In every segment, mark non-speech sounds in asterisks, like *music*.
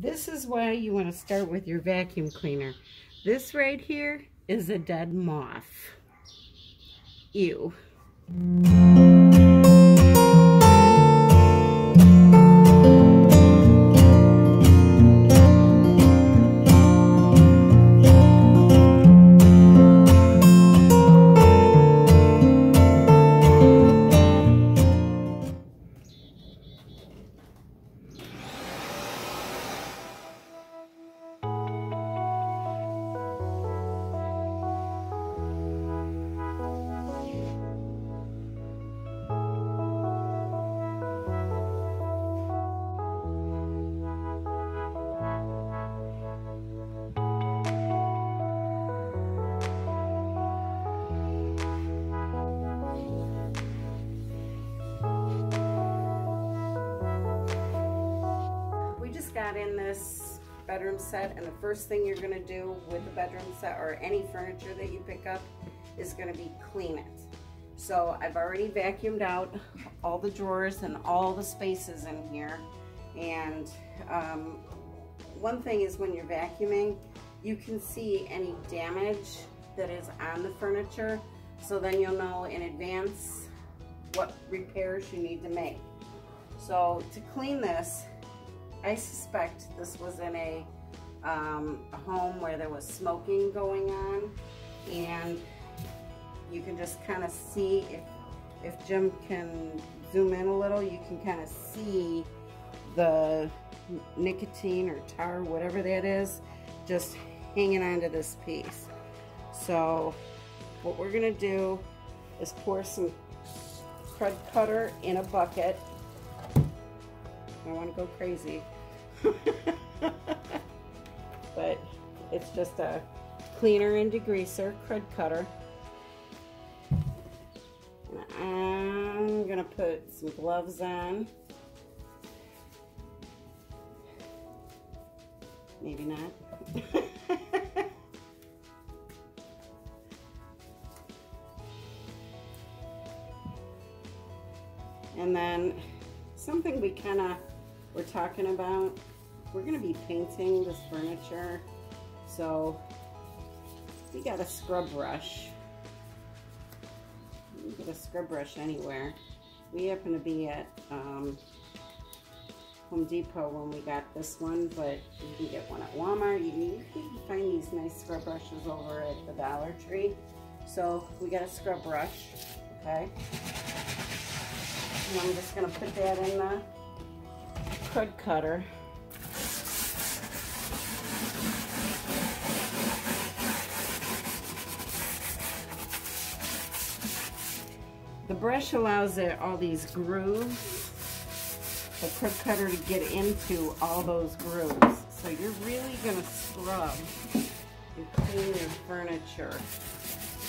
this is why you want to start with your vacuum cleaner. This right here is a dead moth. Ew. This bedroom set and the first thing you're going to do with the bedroom set or any furniture that you pick up is going to be clean it. So I've already vacuumed out all the drawers and all the spaces in here and um, one thing is when you're vacuuming you can see any damage that is on the furniture so then you'll know in advance what repairs you need to make. So to clean this I suspect this was in a, um, a home where there was smoking going on and you can just kind of see if, if Jim can zoom in a little, you can kind of see the nicotine or tar, whatever that is, just hanging onto this piece. So what we're gonna do is pour some Krud Kutter in a bucket I want to go crazy. *laughs* but it's just a cleaner and degreaser, Krud Kutter. I'm going to put some gloves on. Maybe not. *laughs* and then something we kind of we're talking about. We're going to be painting this furniture. So we got a scrub brush. You get a scrub brush anywhere. We happen to be at um, Home Depot when we got this one, but you can get one at Walmart. You can, you can find these nice scrub brushes over at the Dollar Tree. So we got a scrub brush, okay? And I'm just gonna put that in the Krud Kutter. The brush allows it all these grooves, the Krud Kutter to get into all those grooves. So you're really gonna scrub and clean your furniture.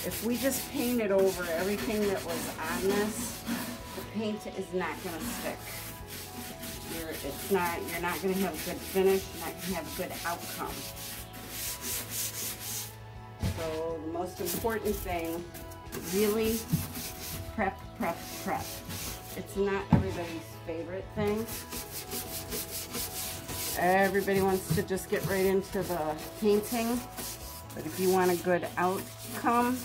If we just painted over everything that was on this, the paint is not gonna stick you're, it's not, you're not going to have a good finish, you're not going to have a good outcome. So the most important thing, really prep, prep, prep. It's not everybody's favorite thing. Everybody wants to just get right into the painting. But if you want a good outcome,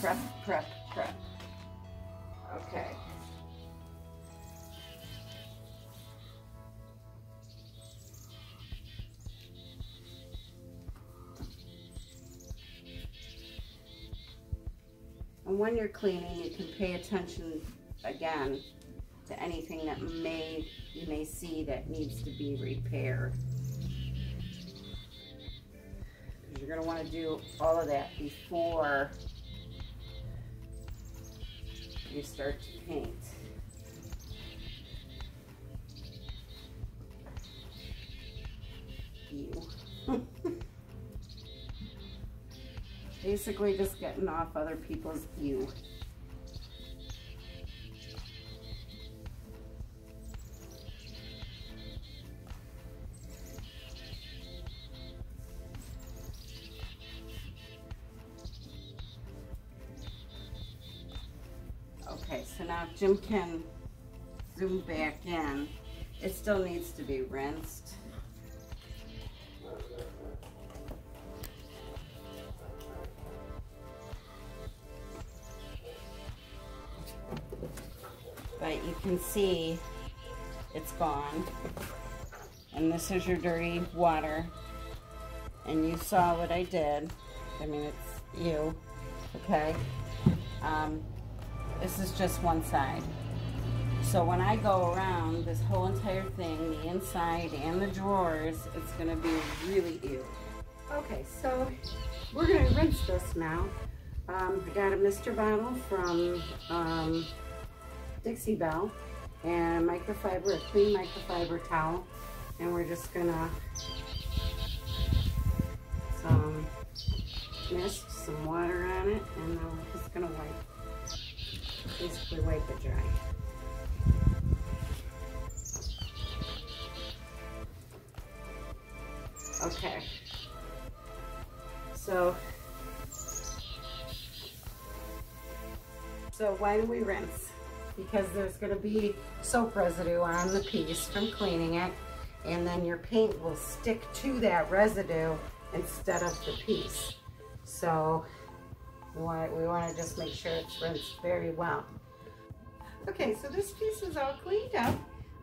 prep, prep, prep. Okay. And when you're cleaning, you can pay attention again to anything that may you may see that needs to be repaired. You're going to want to do all of that before you start to paint. *laughs* Basically just getting off other people's view. Now Jim can zoom back in. It still needs to be rinsed. But you can see it's gone. And this is your dirty water. And you saw what I did. I mean, it's you, okay? Um, this is just one side. So when I go around this whole entire thing, the inside and the drawers, it's gonna be really ew. Okay, so we're gonna rinse this now. Um, I got a Mister bottle from um, Dixie Belle and microfiber, a clean microfiber towel. And we're just gonna some mist, some water on it, and then we're just gonna wipe, basically wipe it dry. Okay. So, so why do we rinse? Because there's gonna be soap residue on the piece from cleaning it, and then your paint will stick to that residue instead of the piece. So we want, we want to just make sure it's rinsed very well. Okay, so this piece is all cleaned up.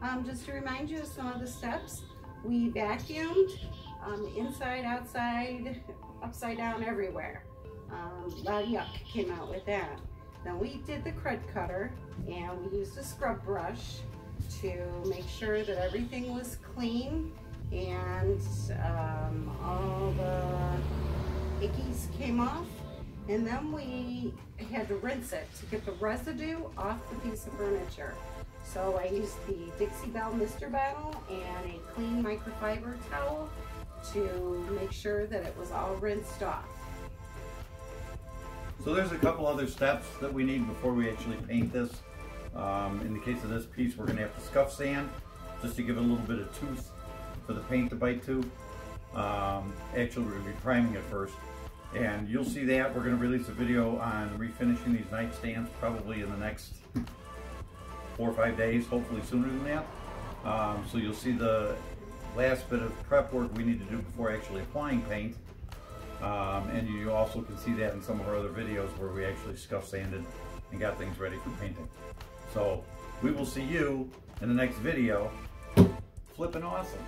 Um, just to remind you of some of the steps, we vacuumed um, inside, outside, upside down, everywhere. Um, yuck came out with that. Then we did the Krud Kutter and we used a scrub brush to make sure that everything was clean and um, all the ickies came off. And then we had to rinse it to get the residue off the piece of furniture. So I used the Dixie Belle Mister bottle and a clean microfiber towel to make sure that it was all rinsed off. So there's a couple other steps that we need before we actually paint this. Um, in the case of this piece, we're gonna have to scuff sand just to give it a little bit of tooth for the paint to bite to. Um, actually, we're gonna be priming it first. And you'll see that. We're gonna release a video on refinishing these nightstands probably in the next four or five days, hopefully sooner than that. Um, so you'll see the last bit of prep work we need to do before actually applying paint. Um, and you also can see that in some of our other videos where we actually scuff sanded and got things ready for painting. So we will see you in the next video. Flipping awesome.